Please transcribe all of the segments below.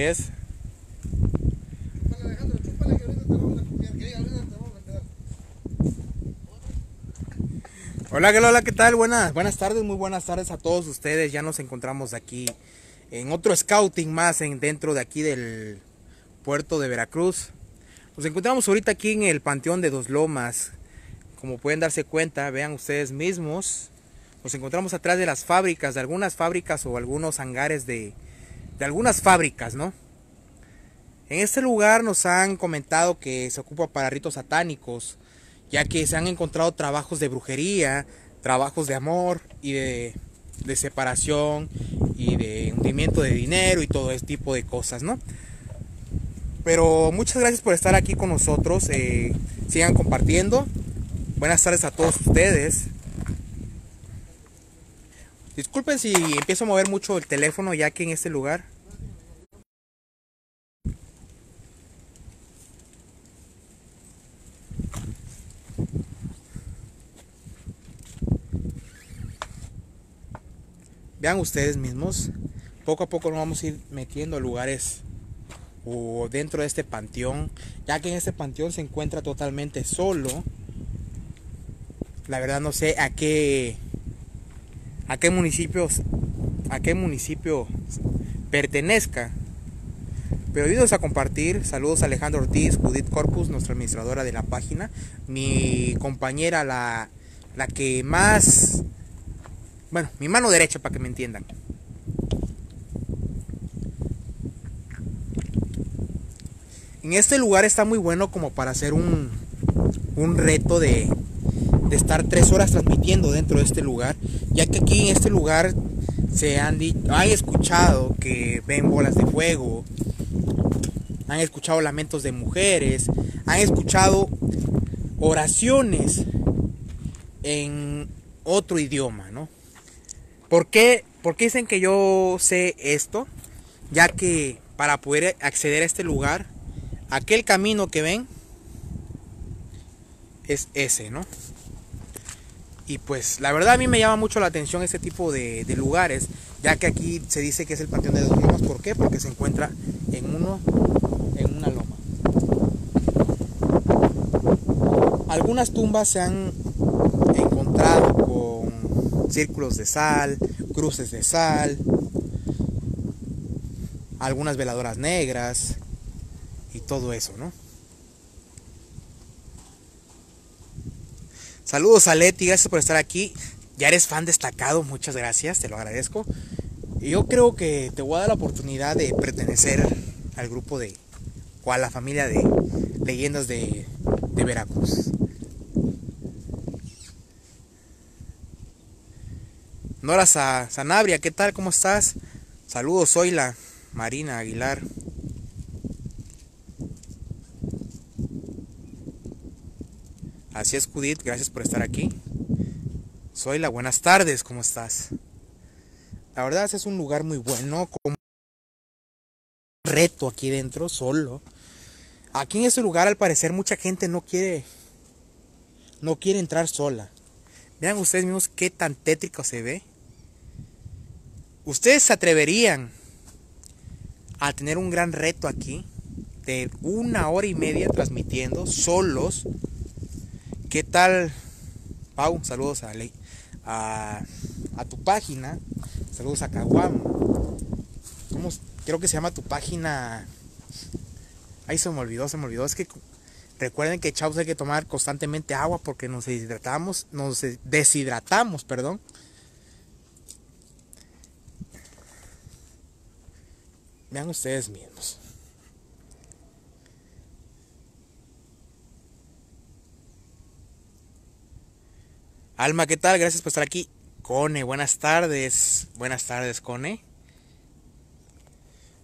Así es. Hola, ¿qué- hola, ¿qué tal? Buenas, buenas tardes, muy buenas tardes a todos ustedes. Ya nos encontramos aquí en otro scouting más en, dentro de aquí del puerto de Veracruz. Nos encontramos ahorita aquí en el Panteón de Dos Lomas. Como pueden darse cuenta, vean ustedes mismos. Nos encontramos atrás de las fábricas, de algunas fábricas o algunos hangares de, de algunas fábricas, ¿no? En este lugar nos han comentado que se ocupa para ritos satánicos, ya que se han encontrado trabajos de brujería, trabajos de amor y de, de separación y de hundimiento de dinero y todo ese tipo de cosas, ¿no? Pero muchas gracias por estar aquí con nosotros. eh, sigan compartiendo. Buenas tardes a todos ustedes. Disculpen si empiezo a mover mucho el teléfono ya que en este lugar vean ustedes mismos, poco a poco nos vamos a ir metiendo a lugares o dentro de este panteón, ya que en este panteón se encuentra totalmente solo. La verdad no sé a qué a qué municipios a qué municipio pertenezca. Pero ayúdenos a compartir. Saludos a Alejandro Ortiz, Judith Corpus, nuestra administradora de la página. Mi compañera, la, la que más bueno, mi mano derecha para que me entiendan. En este lugar está muy bueno como para hacer un, un reto de, de estar tres horas transmitiendo dentro de este lugar, ya que aquí en este lugar se han dicho, han escuchado que ven bolas de fuego, han escuchado lamentos de mujeres, han escuchado oraciones en otro idioma, ¿no? ¿Por qué, ¿Por qué dicen que yo sé esto? Ya que para poder acceder a este lugar, aquel camino que ven es ese, ¿no? Y pues la verdad a mí me llama mucho la atención este tipo de, lugares, ya que aquí se dice que es el Panteón de Dos Lomas. ¿Por qué? Porque se encuentra en, uno, en una loma. Algunas tumbas se han encontrado con círculos de sal, cruces de sal, algunas veladoras negras y todo eso, ¿no? Saludos a Leti, gracias por estar aquí. Ya eres fan destacado, muchas gracias, te lo agradezco. Y yo creo que te voy a dar la oportunidad de pertenecer al grupo de, o a la familia de leyendas de, de Veracruz. Nora Sa- Sanabria, ¿qué tal? ¿Cómo estás? Saludos, soy la Marina Aguilar. Así es, Judith, gracias por estar aquí. Soy la buenas tardes, ¿cómo estás? La verdad es un lugar muy bueno, con un reto aquí dentro, solo. Aquí en este lugar al parecer mucha gente no quiere no quiere entrar sola. Vean ustedes mismos qué tan tétrico se ve. Ustedes se atreverían a tener un gran reto aquí de una hora y media transmitiendo solos. ¿Qué tal, Pau? Saludos a, Ley- a, a tu página. Saludos a Caguam. ¿Cómo? Creo que se llama tu página. Ahí se me olvidó, se me olvidó. Es que cu- recuerden que chavos hay que tomar constantemente agua porque nos deshidratamos, nos deshidratamos, perdón. Vean ustedes mismos. Alma, ¿qué tal? Gracias por estar aquí. Cone, buenas tardes. Buenas tardes, Cone.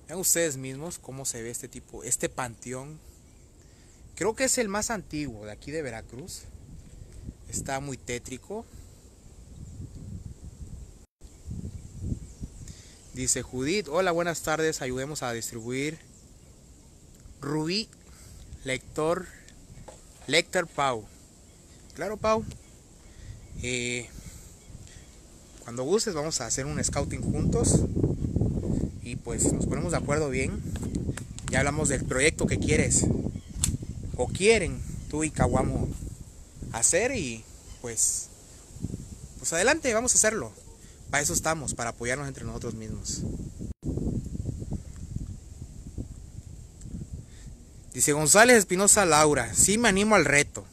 Vean ustedes mismos cómo se ve este tipo, este panteón. Creo que es el más antiguo de aquí de Veracruz. Está muy tétrico. Dice Judith, hola, buenas tardes, ayudemos a distribuir Rubí, lector, lector Pau. Claro, Pau. Eh, cuando gustes vamos a hacer un scouting juntos y pues nos ponemos de acuerdo bien. Ya hablamos del proyecto que quieres o quieren tú y Kawamo hacer y pues pues adelante, vamos a hacerlo. Para eso estamos, para apoyarnos entre nosotros mismos. Dice González Espinosa Laura, sí me animo al reto.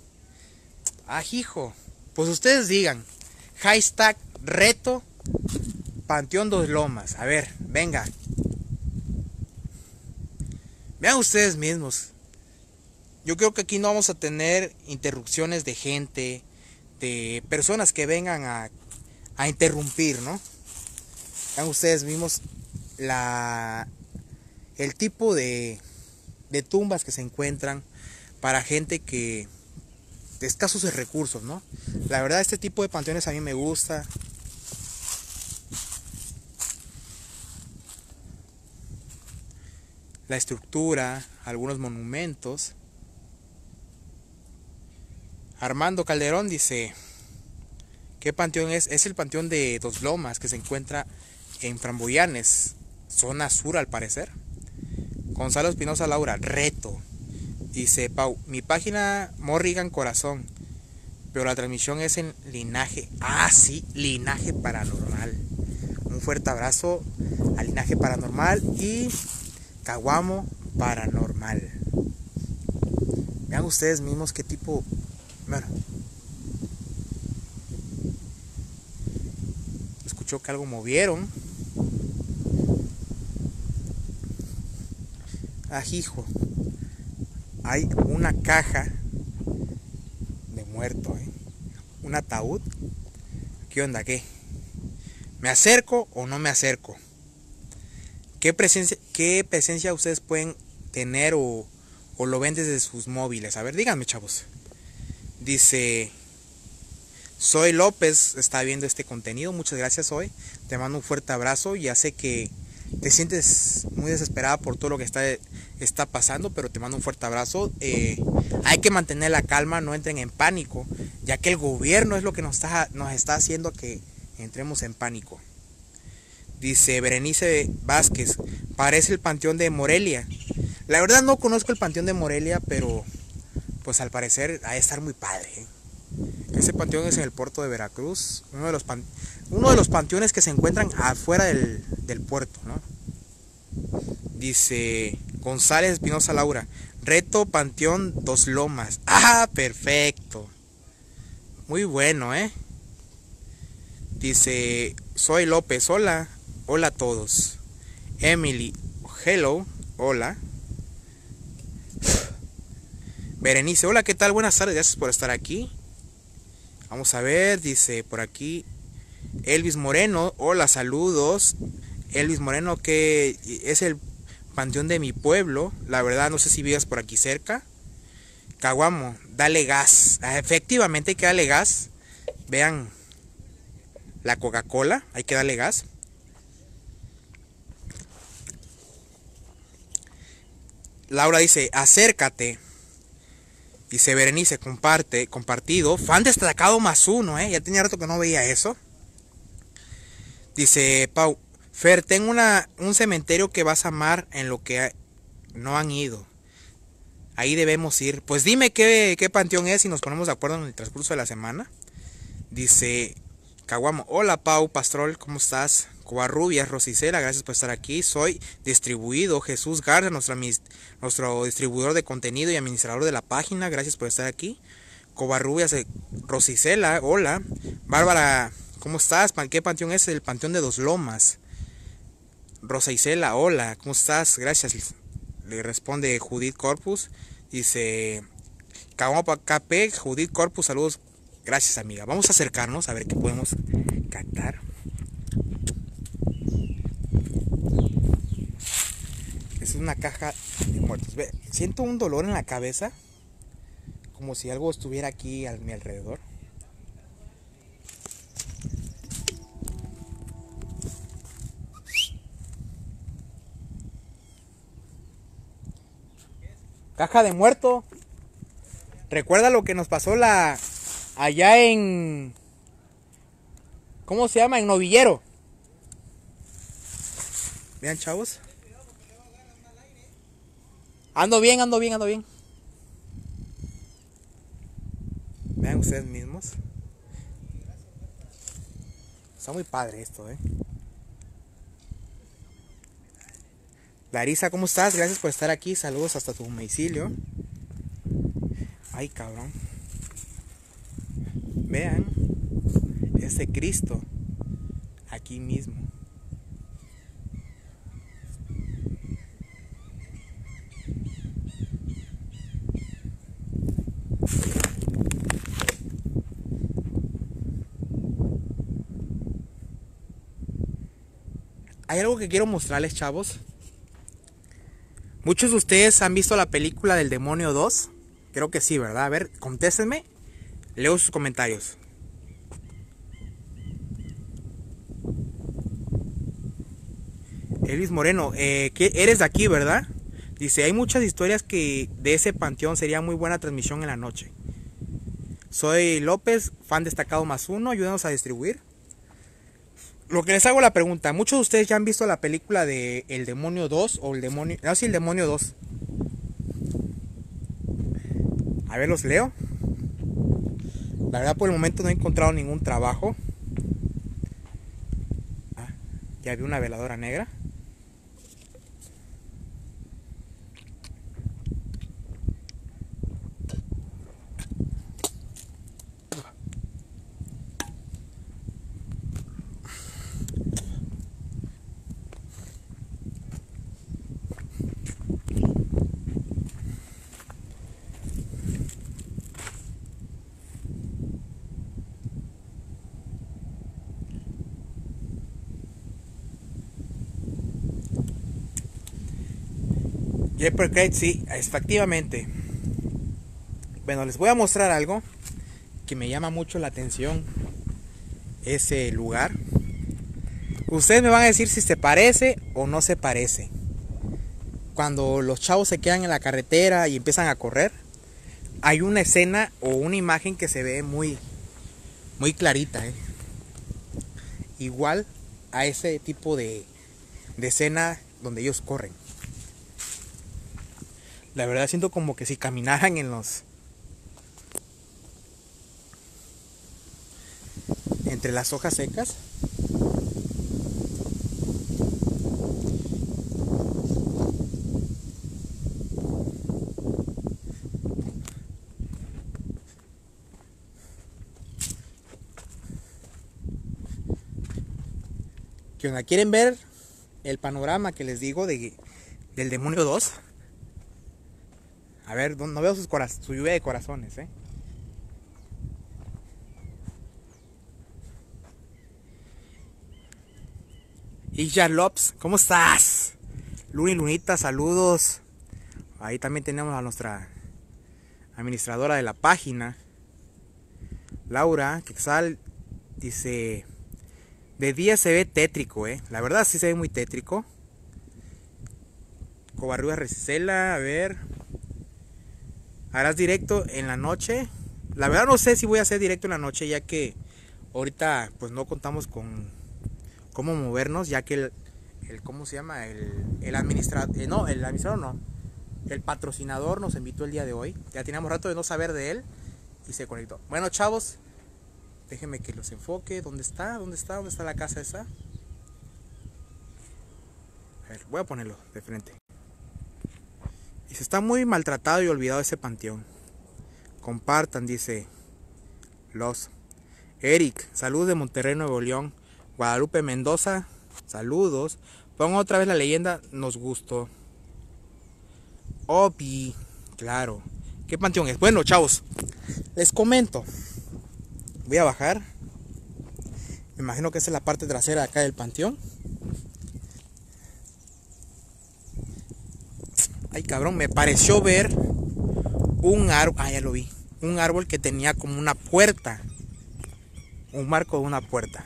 Ah, pues ustedes digan, hashtag reto Panteón Dos Lomas. A ver, venga. Vean ustedes mismos. Yo creo que aquí no vamos a tener interrupciones de gente, de personas que vengan a, a interrumpir, ¿no? Vean ustedes mismos la, el tipo de, de tumbas que se encuentran para gente que de escasos recursos, ¿no? La verdad este tipo de panteones a mí me gusta. La estructura, algunos monumentos. Armando Calderón dice, ¿qué panteón es? Es el panteón de Dos Lomas que se encuentra en Framboyanes, zona sur al parecer. Gonzalo Espinosa Laura, reto. Dice Pau, mi página Morrigan Corazón, pero la transmisión es en Linaje. Ah, sí, Linaje Paranormal. Un fuerte abrazo a Linaje Paranormal y Caguamo Paranormal. Vean ustedes mismos qué tipo... Bueno. Escuchó que algo movieron. Ajijo. Hay una caja de muerto, ¿eh? Un ataúd. ¿Qué onda? ¿Qué? ¿Me acerco o no me acerco? ¿Qué presencia, qué presencia ustedes pueden tener o, o lo ven desde sus móviles? A ver, díganme, chavos. Dice, soy López, está viendo este contenido. Muchas gracias hoy. Te mando un fuerte abrazo. Ya sé que te sientes muy desesperada por todo lo que está, está pasando, pero te mando un fuerte abrazo. Eh, hay que mantener la calma, no entren en pánico, ya que el gobierno es lo que nos está, nos está haciendo que entremos en pánico. Dice Berenice Vázquez, parece el Panteón de Morelia. La verdad no conozco el Panteón de Morelia, pero pues al parecer ha de estar muy padre. ¿eh? Ese panteón es en el puerto de Veracruz, uno de los, pan, uno de los panteones que se encuentran afuera del, del puerto. ¿no? Dice González Espinosa Laura, reto Panteón Dos Lomas. Ah, perfecto. Muy bueno, ¿eh? Dice, soy López, hola. Hola a todos. Emily, hello, hola. Berenice, hola, ¿qué tal? Buenas tardes, gracias por estar aquí. Vamos a ver, dice por aquí Elvis Moreno, hola, saludos. Elvis Moreno, que es el panteón de mi pueblo. La verdad, no sé si vives por aquí cerca. Caguamo, dale gas. Efectivamente, hay que darle gas. Vean la Coca-Cola, hay que darle gas. Laura dice, acércate. Dice Berenice, comparte, compartido. Fan destacado más uno, ¿eh? Ya tenía rato que no veía eso. Dice Pau, Fer, tengo una, un cementerio que vas a amar en lo que no han ido. Ahí debemos ir. Pues dime qué, qué panteón es y nos ponemos de acuerdo en el transcurso de la semana. Dice Caguamo, hola Pau Pastrol, ¿cómo estás? Covarrubias, Rosicela, gracias por estar aquí. Soy distribuido, Jesús Garza, nuestra, nuestro distribuidor de contenido y administrador de la página, gracias por estar aquí. Covarrubias, Rosicela, hola. Bárbara, ¿cómo estás? ¿Qué panteón es? El Panteón de Dos Lomas. Rosa Isela, hola, ¿cómo estás? Gracias. Le responde Judith Corpus. Dice, Caguamo KP, Judith Corpus, saludos. Gracias, amiga. Vamos a acercarnos a ver qué podemos captar. Es una caja de muertos. Ve, siento un dolor en la cabeza. Como si algo estuviera aquí a mi alrededor. Caja de muerto. Recuerda lo que nos pasó la allá en ¿Cómo se llama? En Novillero. Vean, chavos. Ando bien, ando bien, ando bien. Vean ustedes mismos. Está muy padre esto, eh. Larisa, ¿cómo estás? Gracias por estar aquí. Saludos hasta tu domicilio. Ay, cabrón. Vean ese Cristo aquí mismo. Hay algo que quiero mostrarles, chavos. Muchos de ustedes han visto la película del Demonio 2. Creo que sí, ¿verdad? A ver, contéstenme. Leo sus comentarios. Elvis Moreno, eh, ¿qué- eres de aquí, ¿verdad? Dice, hay muchas historias que de ese panteón sería muy buena transmisión en la noche. Soy López, fan destacado más uno, ayúdanos a distribuir. Lo que les hago la pregunta, muchos de ustedes ya han visto la película de El Demonio 2 o El Demonio... No, sí, El Demonio 2. A ver, los leo. La verdad por el momento no he encontrado ningún trabajo. Ah, ya vi una veladora negra. Jepper Crate, sí, efectivamente. Bueno, les voy a mostrar algo que me llama mucho la atención. Ese lugar. Ustedes me van a decir si se parece o no se parece. Cuando los chavos se quedan en la carretera y empiezan a correr, hay una escena o una imagen que se ve muy, muy clarita. ¿eh? Igual a ese tipo de, de escena donde ellos corren. La verdad siento como que si caminaran en los... Entre las hojas secas. ¿Quieren ver el panorama que les digo de, del Demonio 2? A ver, no veo sus su lluvia de corazones, ¿eh? Isha Lops, ¿cómo estás? Luni Lunita, saludos. Ahí también tenemos a nuestra administradora de la página. Laura Quexal dice, de día se ve tétrico, ¿eh? La verdad sí se ve muy tétrico. Covarrubias Recela, a ver. Harás directo en la noche. La verdad no sé si voy a hacer directo en la noche ya que ahorita pues no contamos con cómo movernos ya que el, el ¿cómo se llama? El, el administrador, no, el administrador no. El patrocinador nos invitó el día de hoy. Ya teníamos rato de no saber de él y se conectó. Bueno chavos, déjenme que los enfoque. ¿Dónde está? ¿Dónde está? ¿Dónde está la casa esa? A ver, voy a ponerlo de frente. Se está muy maltratado y olvidado ese panteón. Compartan, dice los. Eric, saludos de Monterrey, Nuevo León. Guadalupe Mendoza, saludos. Pongo otra vez la leyenda, nos gustó. Opi, claro. ¿Qué panteón es? Bueno, chavos, les comento. Voy a bajar. Me imagino que esa es la parte trasera acá del panteón. Ay, cabrón, me pareció ver un árbol. Ah, ya lo vi. Un árbol que tenía como una puerta. Un marco de una puerta.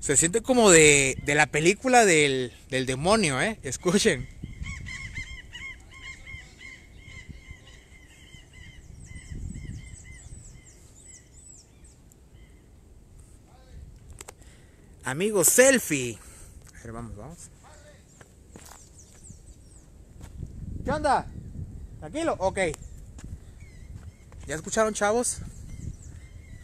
Se siente como de, de la película del, del demonio, ¿eh? Escuchen. Amigo selfie. A ver, vamos, vamos. ¿Qué onda? ¿Tranquilo? Ok. ¿Ya escucharon, chavos?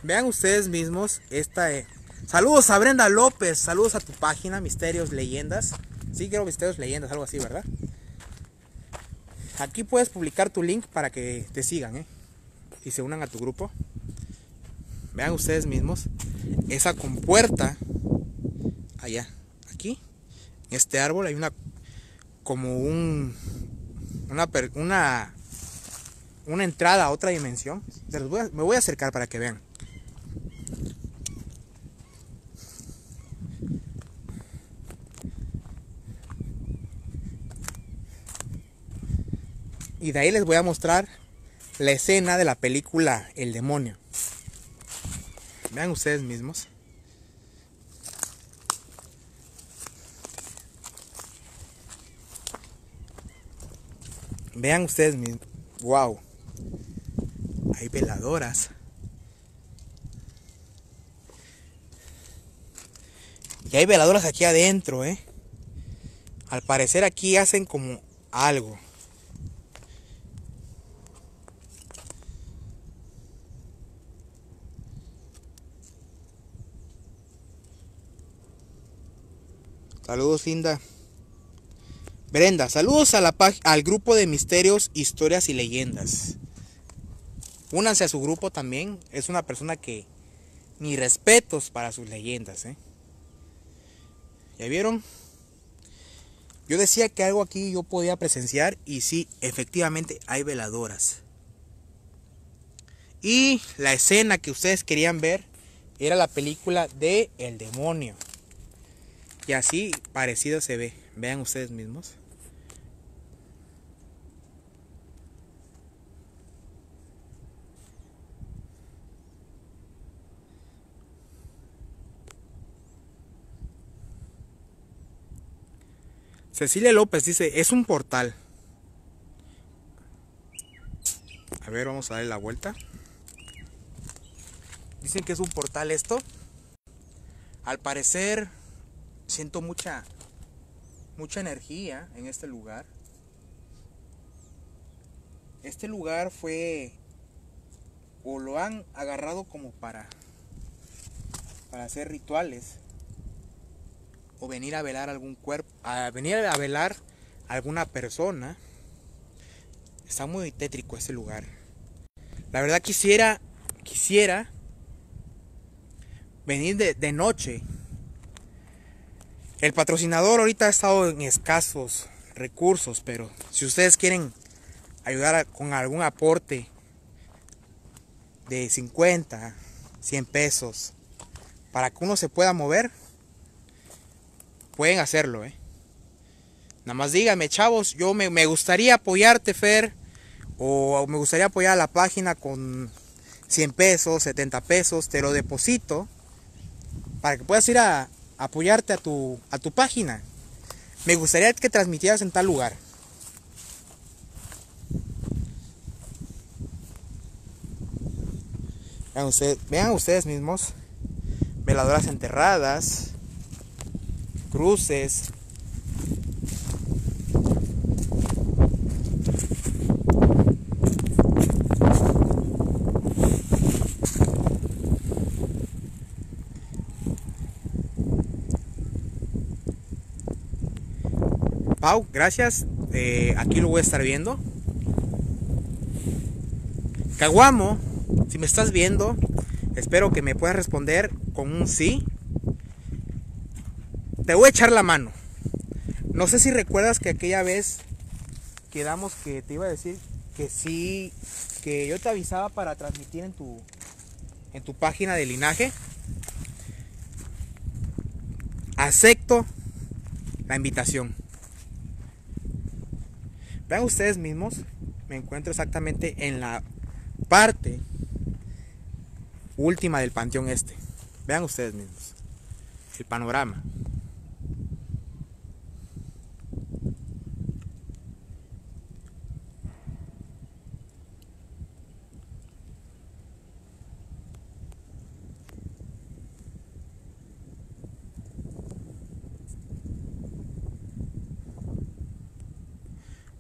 Vean ustedes mismos esta... eh, Saludos a Brenda López. Saludos a tu página, Misterios Leyendas. Sí, quiero Misterios Leyendas, algo así, ¿verdad? Aquí puedes publicar tu link para que te sigan, ¿eh? Y se unan a tu grupo. Vean ustedes mismos. Esa compuerta. Allá. Aquí. En este árbol hay una... Como un... Una... Una... Entrada a otra dimensión. Me voy a acercar para que vean. Y de ahí les voy a mostrar la escena de la película El demonio. Vean ustedes mismos. Vean ustedes mismos. Wow. Hay veladoras. Y hay veladoras aquí adentro, ¿eh? Al parecer aquí hacen como algo. Saludos, Linda. Brenda, saludos a la al grupo de misterios, historias y leyendas. Únanse a su grupo también. Es una persona que mis respetos para sus leyendas, ¿eh? ¿Ya vieron? Yo decía que algo aquí yo podía presenciar y sí, efectivamente hay veladoras. Y la escena que ustedes querían ver era la película de El demonio. Y así parecido se ve. Vean ustedes mismos. Cecilia López dice, es un portal. A ver, vamos a darle la vuelta. Dicen que es un portal esto. Al parecer siento mucha mucha energía en este lugar. Este lugar fue o lo han agarrado como para para hacer rituales o venir a velar algún cuerpo, a venir a velar alguna persona. Está muy tétrico este lugar. La verdad quisiera quisiera venir de, de noche el patrocinador ahorita ha estado en escasos recursos, pero si ustedes quieren ayudar con algún aporte de 50, 100 pesos para que uno se pueda mover, pueden hacerlo, ¿eh? Nada más díganme, chavos, yo me, me gustaría apoyarte, Fer, o me gustaría apoyar a la página con 100 pesos, 70 pesos, te lo deposito para que puedas ir a, apoyarte a tu, a tu página. Me gustaría que transmitieras en tal lugar. Vean vean ustedes mismos. Veladoras enterradas. Cruces. Pau, gracias. Eh, aquí lo voy a estar viendo. Caguamo, si me estás viendo, espero que me puedas responder con un sí. Te voy a echar la mano. No sé si recuerdas que aquella vez quedamos que te iba a decir que sí, que yo te avisaba para transmitir en tu en tu página de linaje. Acepto la invitación. Vean ustedes mismos, me encuentro exactamente en la parte última del panteón este. Vean ustedes mismos el panorama.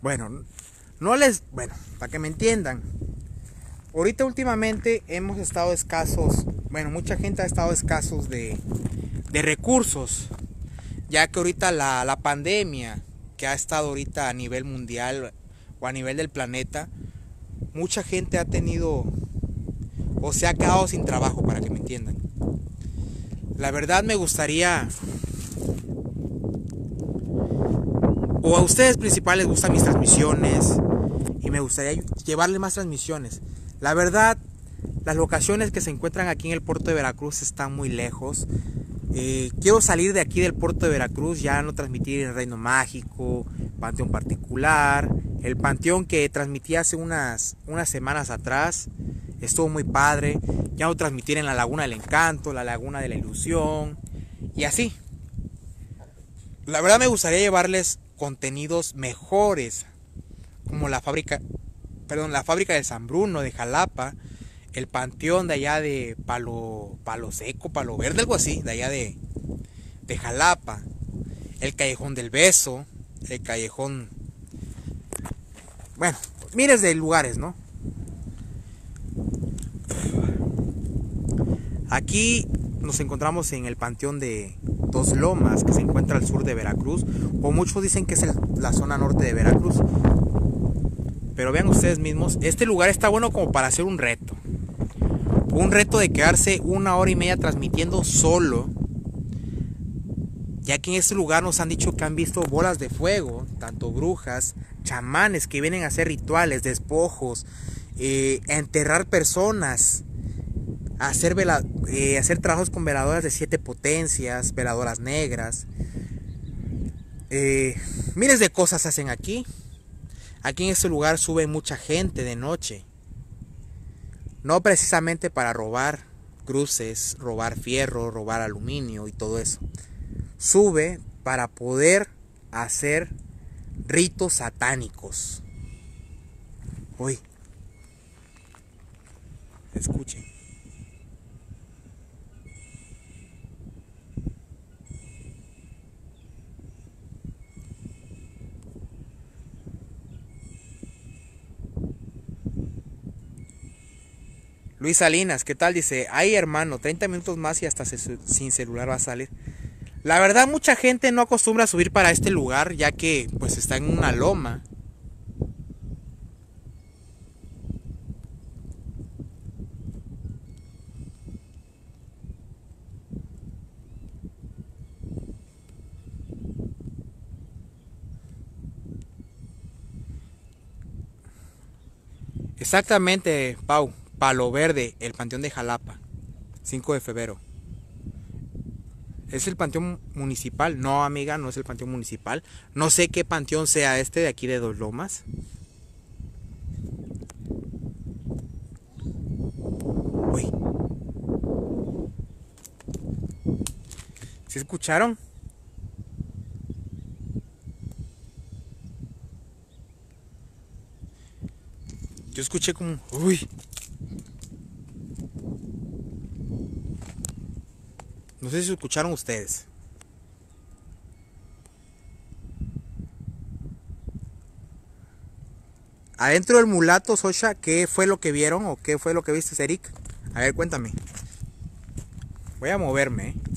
Bueno, no les, bueno, para que me entiendan. Ahorita últimamente hemos estado escasos, bueno, mucha gente ha estado escasos de, de recursos, ya que ahorita la, la pandemia que ha estado ahorita a nivel mundial o a nivel del planeta, mucha gente ha tenido o se ha quedado sin trabajo, para que me entiendan. La verdad me gustaría, o a ustedes principales les gustan mis transmisiones y me gustaría llevarle más transmisiones. La verdad, las locaciones que se encuentran aquí en el puerto de Veracruz están muy lejos. Eh, quiero salir de aquí del puerto de Veracruz, ya no transmitir el Reino Mágico, Panteón Particular, el Panteón que transmití hace unas, unas semanas atrás, estuvo muy padre, ya no transmitir en la Laguna del Encanto, la Laguna de la Ilusión, y así. La verdad me gustaría llevarles contenidos mejores, como la fábrica, perdón, la fábrica de San Bruno, de Jalapa, el panteón de allá de Palo, Palo Seco, Palo Verde, algo así, de allá de, de Jalapa, el Callejón del Beso, el Callejón, bueno, miles de lugares, ¿no? Aquí nos encontramos en el panteón de Dos Lomas, que se encuentra al sur de Veracruz, o muchos dicen que es la zona norte de Veracruz. Pero vean ustedes mismos, este lugar está bueno como para hacer un reto un reto de quedarse una hora y media transmitiendo solo. Ya que en este lugar nos han dicho que han visto bolas de fuego, tanto brujas, chamanes que vienen a hacer rituales, despojos, eh, enterrar personas, hacer, eh, hacer trabajos con veladoras de siete potencias, veladoras negras. Eh, miles de cosas hacen aquí. Aquí en este lugar sube mucha gente de noche. No precisamente para robar cruces, robar fierro, robar aluminio y todo eso. Sube para poder hacer ritos satánicos. Uy. Escuchen. Luis Salinas, ¿qué tal? Dice, ay hermano, 30 minutos más y hasta sin celular va a salir. La verdad mucha gente no acostumbra subir para este lugar ya que pues está en una loma. Exactamente, Pau. Palo Verde, el Panteón de Jalapa, 5 de febrero. ¿Es el panteón municipal? No, amiga, no es el panteón municipal. No sé qué panteón sea este de aquí de Dos Lomas. Uy. ¿Se escucharon? Yo escuché como... Uy. No sé si escucharon ustedes. Adentro del mulato, Sosha, ¿qué fue lo que vieron o qué fue lo que viste, Eric? A ver, cuéntame. Voy a moverme. ¿eh?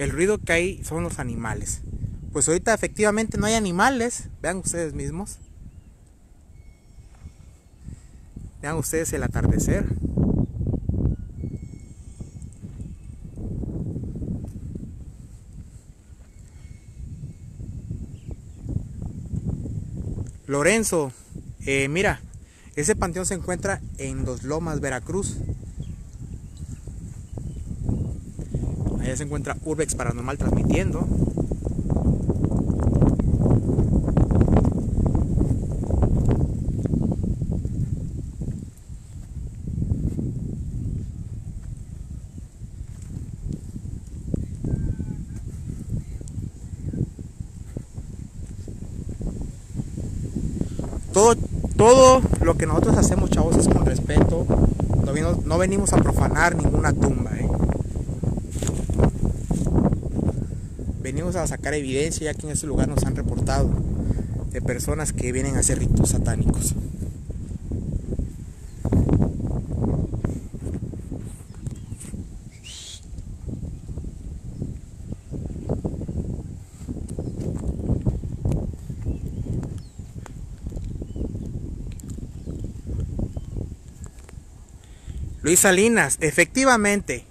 El ruido que hay son los animales. Pues ahorita efectivamente no hay animales, vean ustedes mismos. Vean ustedes el atardecer. Lorenzo, eh, mira, ese panteón se encuentra en Dos Lomas, Veracruz. Allá se encuentra Urbex Paranormal transmitiendo. todo, todo lo que nosotros hacemos, chavos, es con respeto. No, venimos a profanar ninguna tumba, ¿eh? Venimos a sacar evidencia, ya que en este lugar nos han reportado de personas que vienen a hacer ritos satánicos. Luis Salinas, efectivamente.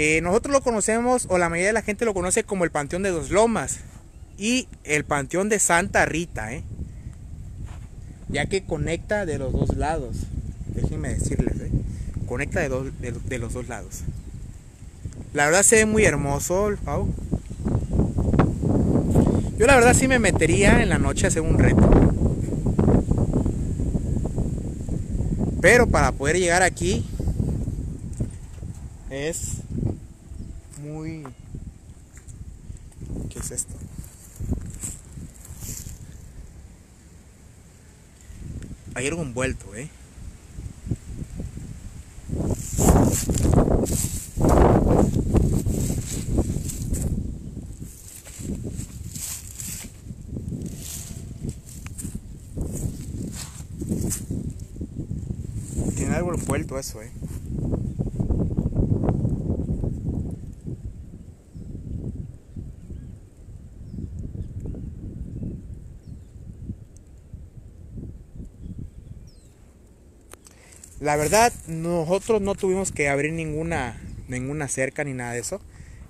Eh, nosotros lo conocemos, o la mayoría de la gente lo conoce como el Panteón de Dos Lomas y el Panteón de Santa Rita, ¿eh? ya que conecta de los dos lados. Déjenme decirles, ¿eh? conecta de, de los dos lados. La verdad se ve muy hermoso el Pau. Yo la verdad sí me metería en la noche a hacer un reto. Pero para poder llegar aquí es muy... ¿Qué es esto? Hay algo envuelto, ¿eh? Tiene algo envuelto eso, ¿eh? La verdad, nosotros no tuvimos que abrir ninguna, ninguna cerca ni nada de eso.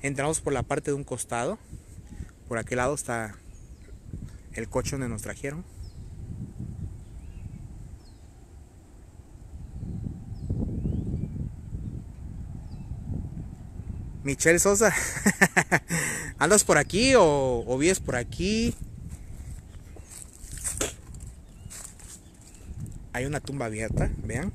Entramos por la parte de un costado. Por aquel lado está el coche donde nos trajeron. Michelle Sosa, ¿andas por aquí o, o vives por aquí? Hay una tumba abierta, vean.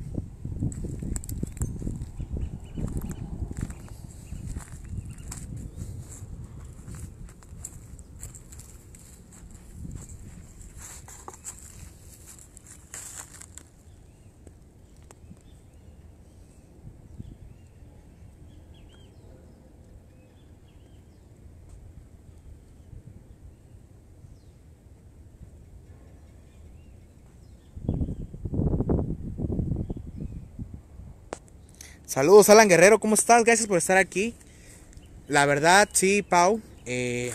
Saludos Alan Guerrero, ¿cómo estás? Gracias por estar aquí. La verdad, sí, Pau. eh,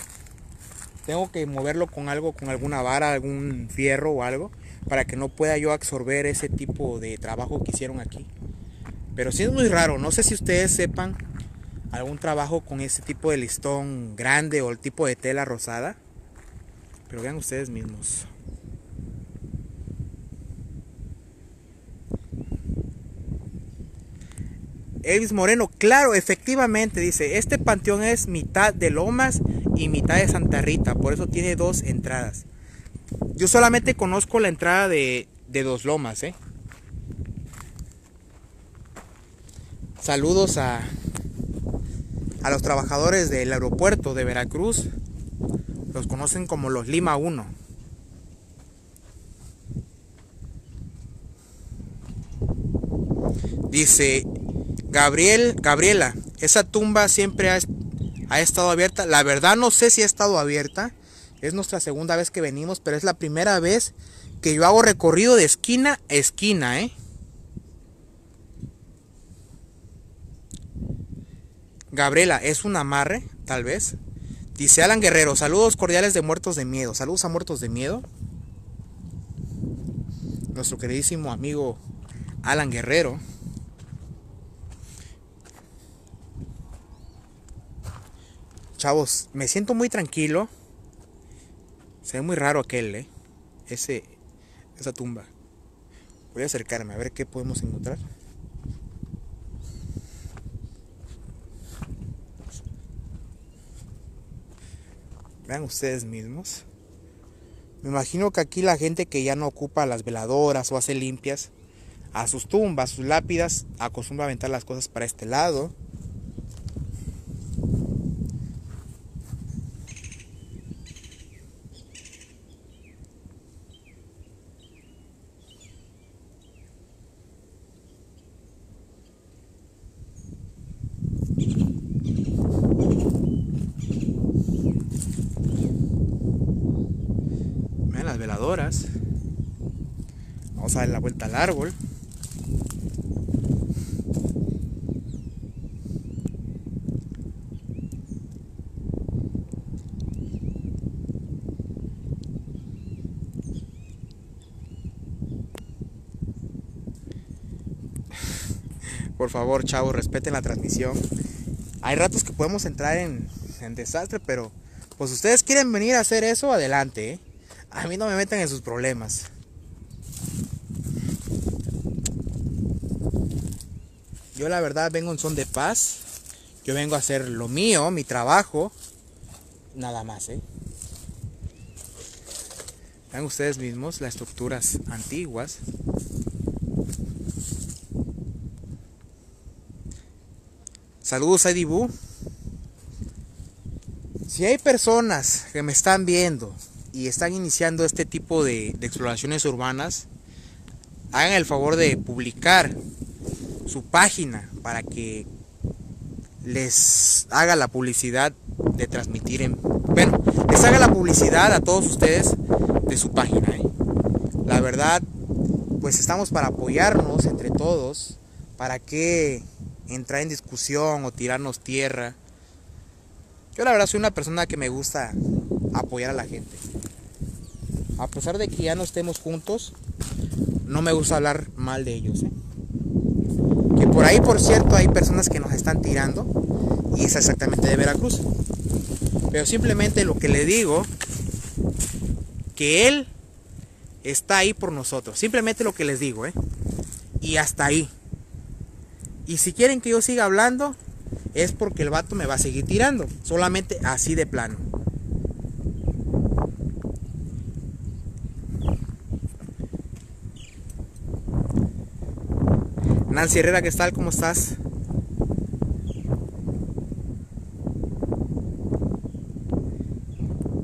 tengo que moverlo con algo, con alguna vara, algún fierro o algo, para que no pueda yo absorber ese tipo de trabajo que hicieron aquí. Pero sí es muy raro, no sé si ustedes sepan algún trabajo con ese tipo de listón grande o el tipo de tela rosada. Pero vean ustedes mismos. Elvis Moreno, claro, efectivamente, dice, este panteón es mitad de Lomas y mitad de Santa Rita, por eso tiene dos entradas. Yo solamente conozco la entrada de, de Dos Lomas, ¿eh? Saludos a, a los trabajadores del aeropuerto de Veracruz, los conocen como los Lima 1. Dice, Gabriel, Gabriela, esa tumba siempre ha, ha, estado abierta. La verdad no sé si ha estado abierta. Es nuestra segunda vez que venimos, pero es la primera vez que yo hago recorrido de esquina a esquina, ¿eh? Gabriela, ¿es un amarre? Tal vez. Dice Alan Guerrero, saludos cordiales de Muertos de Miedo. Saludos a Muertos de Miedo. Nuestro queridísimo amigo Alan Guerrero. Chavos, me siento muy tranquilo. Se ve muy raro aquel, ¿eh? Ese, esa tumba. Voy a acercarme a ver qué podemos encontrar. Vean ustedes mismos. Me imagino que aquí la gente que ya no ocupa las veladoras o hace limpias a sus tumbas, sus lápidas, acostumbra a aventar las cosas para este lado. Las veladoras. Vamos a dar la vuelta al árbol. Por favor, chavos, respeten la transmisión. Hay ratos que podemos entrar en, en desastre, pero pues ustedes quieren venir a hacer eso, adelante. ¿eh? A mí no me meten en sus problemas. Yo la verdad vengo en son de paz. Yo vengo a hacer lo mío, mi trabajo. Nada más, ¿eh? Vean ustedes mismos las estructuras antiguas. Saludos a Edibu. Si hay personas que me están viendo y están iniciando este tipo de, exploraciones urbanas, hagan el favor de publicar su página para que les haga la publicidad de transmitir en... Bueno, les haga la publicidad a todos ustedes de su página. La verdad, pues estamos para apoyarnos entre todos, para que entrar en discusión o tirarnos tierra. Yo la verdad soy una persona que me gusta apoyar a la gente. A pesar de que ya no estemos juntos, no me gusta hablar mal de ellos. ¿eh? Que por ahí, por cierto, hay personas que nos están tirando y es exactamente de Veracruz. Pero simplemente lo que le digo, que él está ahí por nosotros. Simplemente lo que les digo, ¿eh? Y hasta ahí. Y si quieren que yo siga hablando, es porque el vato me va a seguir tirando. Solamente así de plano. Nancy Herrera, ¿qué tal? ¿Cómo estás?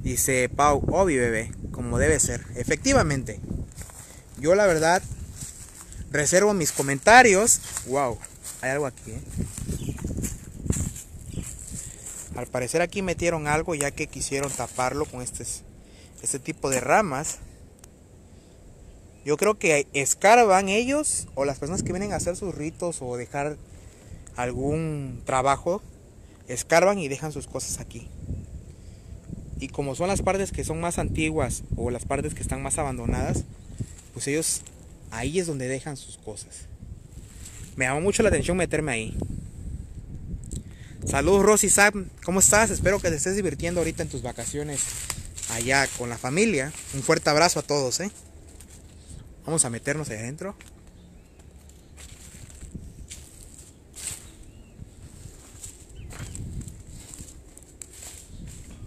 Dice Pau, obvio bebé, como debe ser. Efectivamente, yo la verdad reservo mis comentarios. Wow, hay algo aquí. ¿eh? Al parecer aquí metieron algo ya que quisieron taparlo con este, este tipo de ramas. Yo creo que escarban ellos o las personas que vienen a hacer sus ritos o dejar algún trabajo, escarban y dejan sus cosas aquí. Y como son las partes que son más antiguas o las partes que están más abandonadas, pues ellos ahí es donde dejan sus cosas. Me llamó mucho la atención meterme ahí. Saludos Rosy Sam, ¿cómo estás? Espero que te estés divirtiendo ahorita en tus vacaciones allá con la familia. Un fuerte abrazo a todos, ¿eh? Vamos a meternos ahí adentro.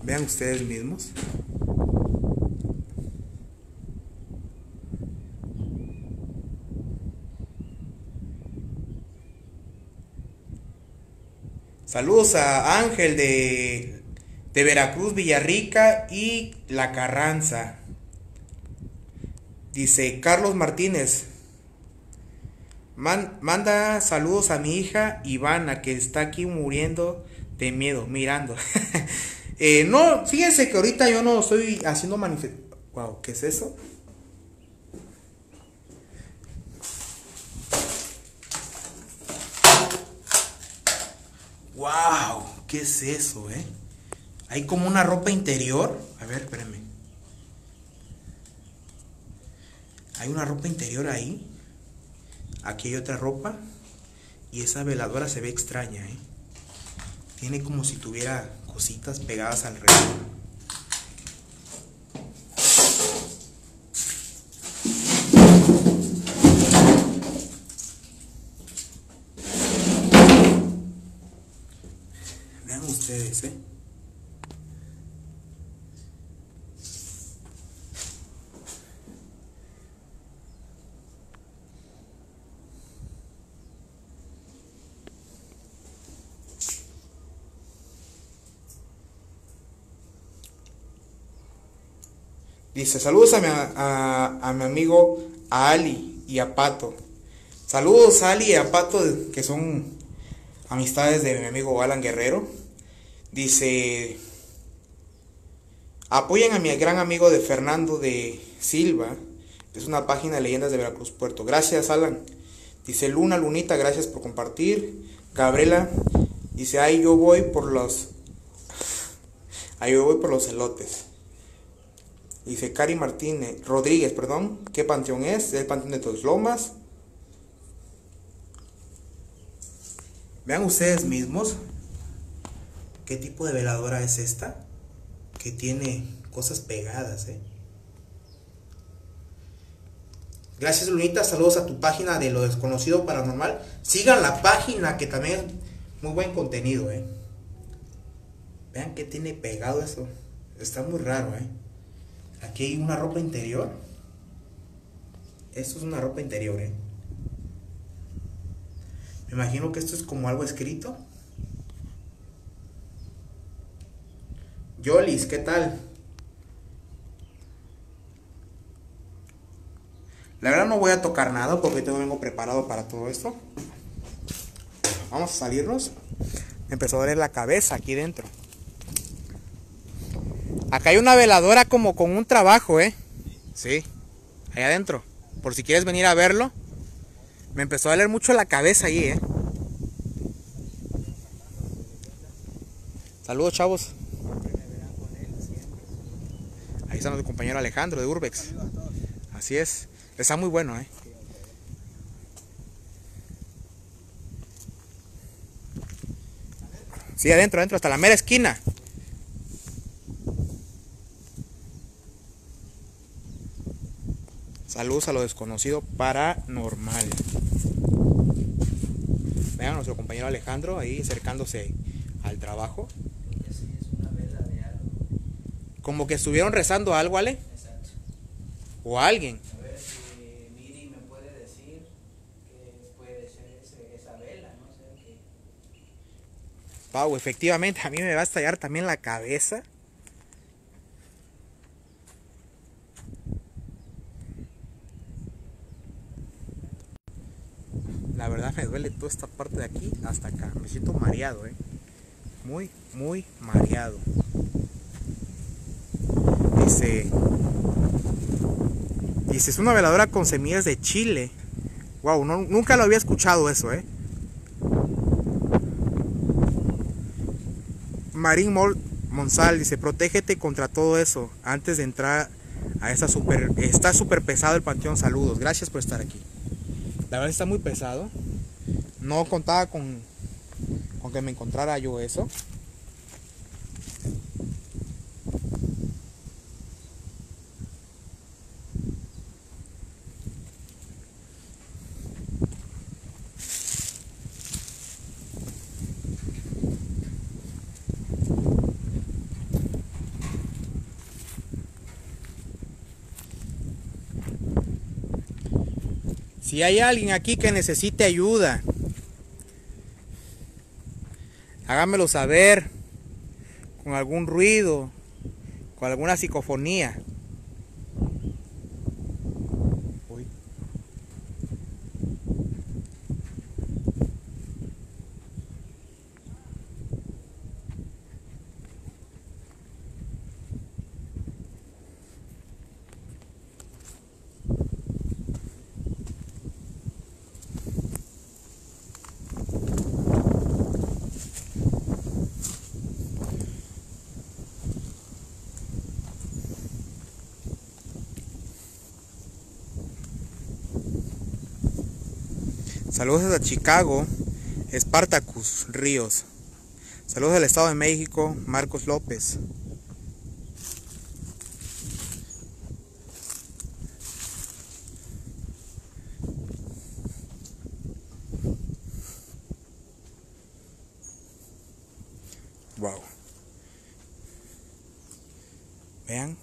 Vean ustedes mismos. Saludos a Ángel de, de Veracruz, Villarrica y La Carranza. Dice Carlos Martínez. Man, manda saludos a mi hija Ivana que está aquí muriendo de miedo, mirando. eh, no, fíjense que ahorita yo no estoy haciendo manifestación. Wow, ¿qué es eso? Wow, ¿qué es eso, eh? Hay como una ropa interior. A ver, espérenme. Hay una ropa interior ahí. Aquí hay otra ropa. Y esa veladora se ve extraña, ¿eh? Tiene como si tuviera cositas pegadas alrededor. Vean ustedes, ¿eh? Dice, saludos a mi, a, mi, amigo a Ali y a Pato. Saludos a Ali y a Pato, que son amistades de mi amigo Alan Guerrero. Dice, Apoyen a mi gran amigo de Fernando de Silva. Es una página de leyendas de Veracruz Puerto. Gracias, Alan. Dice Luna, Lunita, gracias por compartir. Gabriela dice, ahí yo voy por los... Ahí yo voy por los elotes. Dice Cari Martínez, Rodríguez, perdón. ¿Qué panteón es? el panteón de Dos Lomas. Vean ustedes mismos qué tipo de veladora es esta. Que tiene cosas pegadas, ¿eh? Gracias Lunita, saludos a tu página de lo desconocido paranormal. Sigan la página que también es muy buen contenido, ¿eh? Vean que tiene pegado eso. Está muy raro, ¿eh? Aquí hay una ropa interior. Esto es una ropa interior, ¿eh? Me imagino que esto es como algo escrito. Yolis, ¿qué tal? La verdad no voy a tocar nada porque tengo vengo preparado para todo esto. Vamos a salirnos. Empezó a doler la cabeza aquí dentro. Acá hay una veladora como con un trabajo, ¿eh? Sí, ahí adentro. Por si quieres venir a verlo. Me empezó a doler mucho la cabeza ahí, ¿eh? Saludos, chavos. Ahí está nuestro compañero Alejandro de Urbex. Así es. Está muy bueno, ¿eh? Sí, adentro, adentro, hasta la mera esquina. Saludos a lo desconocido paranormal. Vean a nuestro compañero Alejandro ahí acercándose al trabajo. Como que estuvieron rezando algo, ¿ale? O a alguien. A. Pau, efectivamente, a mí me va a estallar también la cabeza. La verdad me duele toda esta parte de aquí hasta acá. Me siento mareado, eh. Muy, muy mareado. Dice. Dice, es una veladora con semillas de chile. Wow, no- nunca lo había escuchado eso, eh. Marín Monsal dice, protégete contra todo eso antes de entrar a esa super... Está súper pesado el Panteón, saludos. Gracias por estar aquí. La verdad está muy pesado. No contaba con, con que me encontrara yo eso. Si hay alguien aquí que necesite ayuda, hágamelo saber con algún ruido, con alguna psicofonía. Uy. Saludos desde Chicago, Spartacus Ríos. Saludos del Estado de México, Marcos López. Wow. Vean.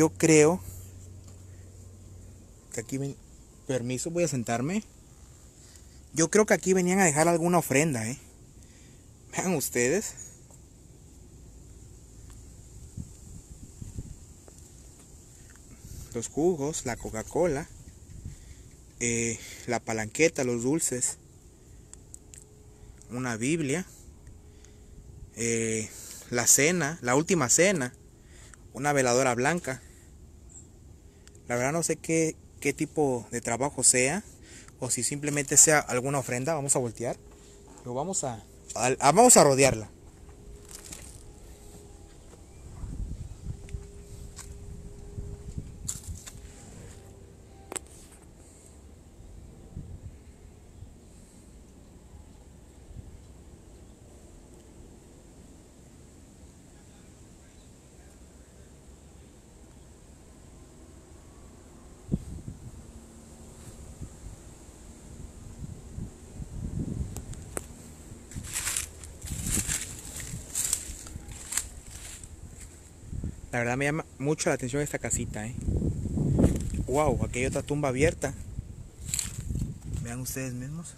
Yo que aquí. Permiso, voy a sentarme. Yo creo que aquí venían a dejar alguna ofrenda, ¿eh? Vean ustedes. Los jugos, la Coca-Cola, eh, la palanqueta, los dulces. una Biblia, eh, la cena, la última cena, una veladora blanca. La verdad no sé qué, qué tipo de trabajo sea o si simplemente sea alguna ofrenda. Vamos a voltear. Lo vamos a, vamos a rodearla. La verdad me llama mucho la atención esta casita, ¿eh? Wow, aquí hay otra tumba abierta. Vean ustedes mismos.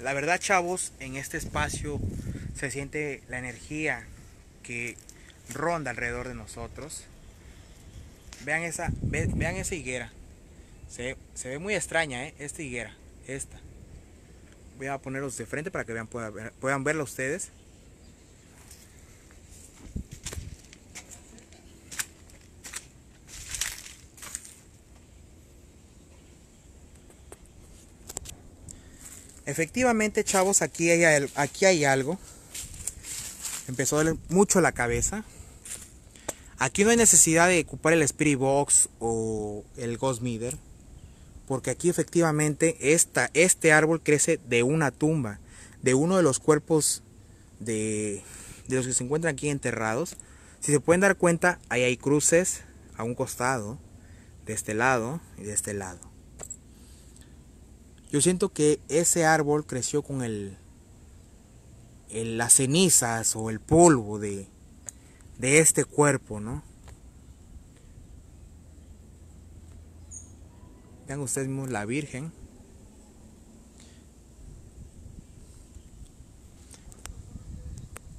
La verdad, chavos, en este espacio se siente la energía que ronda alrededor de nosotros. Vean esa, ve- vean esa higuera. Se, se ve muy extraña, ¿eh? Esta higuera, esta. Voy a ponerlos de frente para que vean, puedan, ver- puedan verla ustedes. Efectivamente, chavos, aquí hay, aquí hay algo. Empezó a doler mucho la cabeza. Aquí no hay necesidad de ocupar el Spirit Box o el Ghost Meter. Porque aquí efectivamente esta, este árbol crece de una tumba. De uno de los cuerpos de, de los que se encuentran aquí enterrados. Si se pueden dar cuenta, ahí hay cruces a un costado. De este lado y de este lado. Yo siento que ese árbol creció con el, las cenizas o el polvo de, de este cuerpo, ¿no? Vean ustedes mismos la Virgen.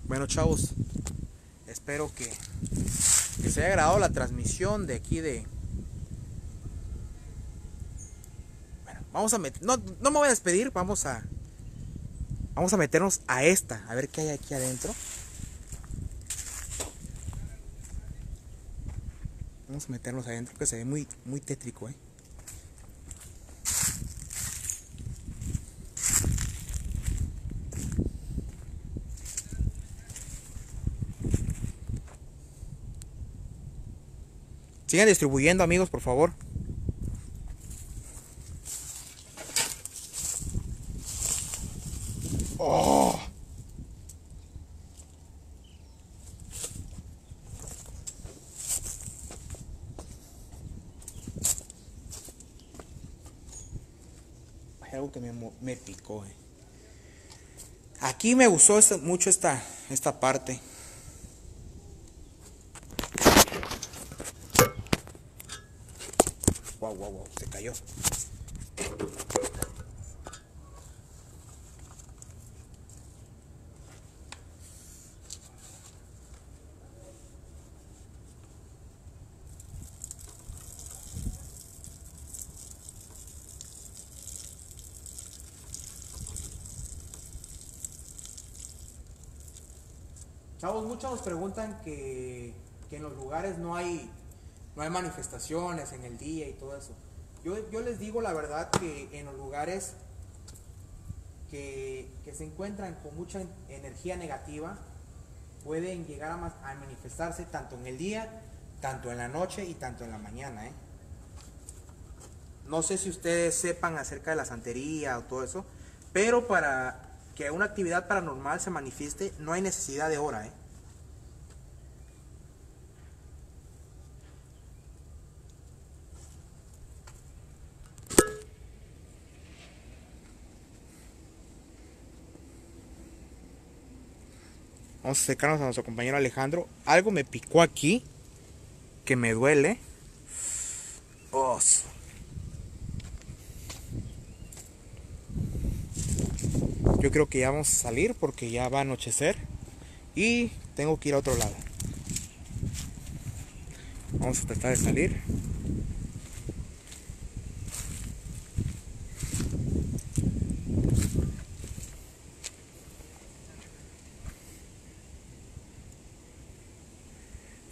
Bueno, chavos, espero que, que se haya agradado la transmisión de aquí de, Bueno, vamos a meter. No, no me voy a despedir. Vamos a. Vamos a meternos a esta. A ver qué hay aquí adentro. Vamos a meternos adentro que se ve muy, muy tétrico, eh. Sigan distribuyendo amigos, por favor. Oh. Algo que me, me picó. eh. Aquí me gustó mucho esta, esta parte. Wow, wow, wow, se cayó. Chavos, muchos nos preguntan que, en los lugares no hay, no hay manifestaciones en el día y todo eso. Yo, yo les digo la verdad que en los lugares que, que se encuentran con mucha en- energía negativa, pueden llegar a, a manifestarse tanto en el día, tanto en la noche y tanto en la mañana. ¿eh? No sé si ustedes sepan acerca de la santería o todo eso, pero para que una actividad paranormal se manifieste no hay necesidad de hora. ¿eh? Vamos a acercarnos a nuestro compañero Alejandro. Algo me picó aquí que me duele. Oh, yo creo que ya vamos a salir porque ya va a anochecer y tengo que ir a otro lado. Vamos a tratar de salir.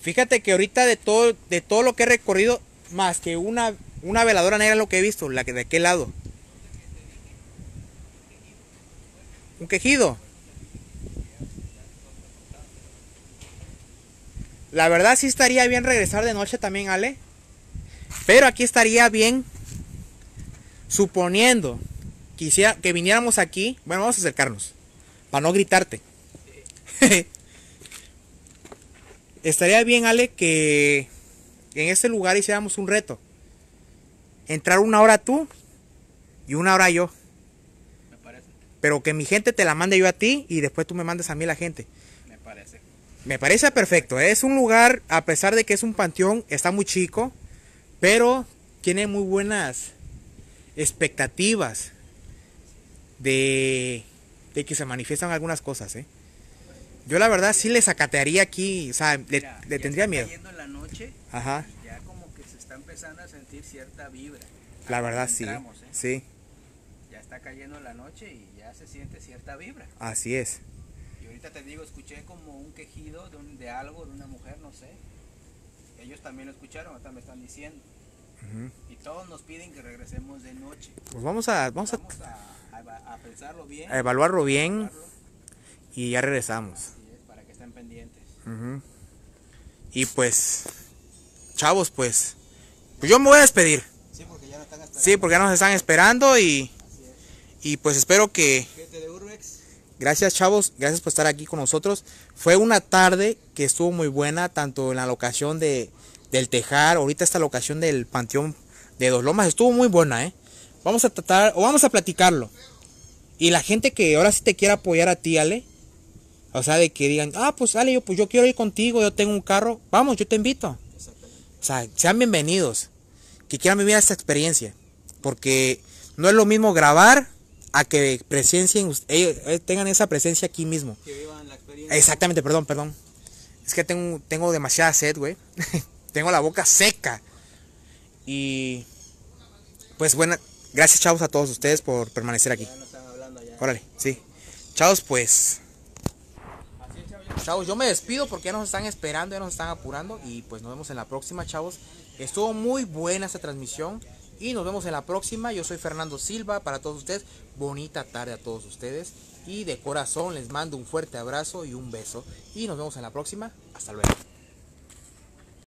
Fíjate que ahorita de todo, de todo lo que he recorrido, más que una, una veladora negra es lo que he visto, la que de aquel lado. Un quejido. La verdad sí estaría bien regresar de noche también, Ale. Pero aquí estaría bien, suponiendo quisiera que viniéramos aquí. Bueno, vamos a acercarnos, para no gritarte. estaría bien, Ale, que en este lugar hiciéramos un reto. Entrar una hora tú y una hora yo. Me parece, Pero que mi gente te la mande yo a ti y después tú me mandes a mí la gente. me parece. Me parece perfecto. ¿eh? Es un lugar, a pesar de que es un panteón, está muy chico, pero tiene muy buenas expectativas de, de que se manifiestan algunas cosas. ¿eh? Yo la verdad sí le sacatearía aquí, o sea, le, Mira, le ya tendría está miedo. cayendo la noche, Ajá, ya como que se está empezando a sentir cierta vibra. la verdad sí. entramos, ¿eh? Sí, Ya está cayendo la noche y ya se siente cierta vibra. así es. Y ahorita te digo, escuché como un quejido de, un- de algo, de una mujer, no sé. Ellos también lo escucharon, ahorita me están diciendo. Y todos nos piden que regresemos de noche. Pues vamos a, vamos a, Vamos a, a- a pensarlo bien. a evaluarlo bien evaluarlo, y ya regresamos. para que estén pendientes. Y pues, chavos, pues, pues yo me voy a despedir. Sí, porque ya no están esperando. Sí, porque ya nos están esperando y, y pues espero que, Gente de Urbex, gracias chavos, gracias por estar aquí con nosotros. Fue una tarde que estuvo muy buena, tanto en la locación de, del Tejar, ahorita esta locación del Panteón de Dos Lomas, estuvo muy buena, ¿eh? Vamos a tratar, o vamos a platicarlo. Y la gente que ahora sí te quiera apoyar a ti, Ale, o sea, de que digan, ah, pues Ale, yo, pues yo quiero ir contigo, yo tengo un carro, vamos, yo te invito. O sea, sean bienvenidos, que quieran vivir esta experiencia, porque no es lo mismo grabar a que presencien, ellos, eh, tengan esa presencia aquí mismo. que vivan la experiencia. Exactamente, perdón, perdón. Es que tengo, tengo demasiada sed, güey. tengo la boca seca. Y pues bueno, gracias chavos a todos ustedes por permanecer aquí. Ya no están hablando ya. Órale, sí. Chavos, pues. Chavos, yo me despido porque ya nos están esperando, ya nos están apurando. Y pues nos vemos en la próxima, chavos. Estuvo muy buena esta transmisión. Y nos vemos en la próxima. Yo soy Fernando Silva para todos ustedes. Bonita tarde a todos ustedes. Y de corazón les mando un fuerte abrazo y un beso. Y nos vemos en la próxima. Hasta luego.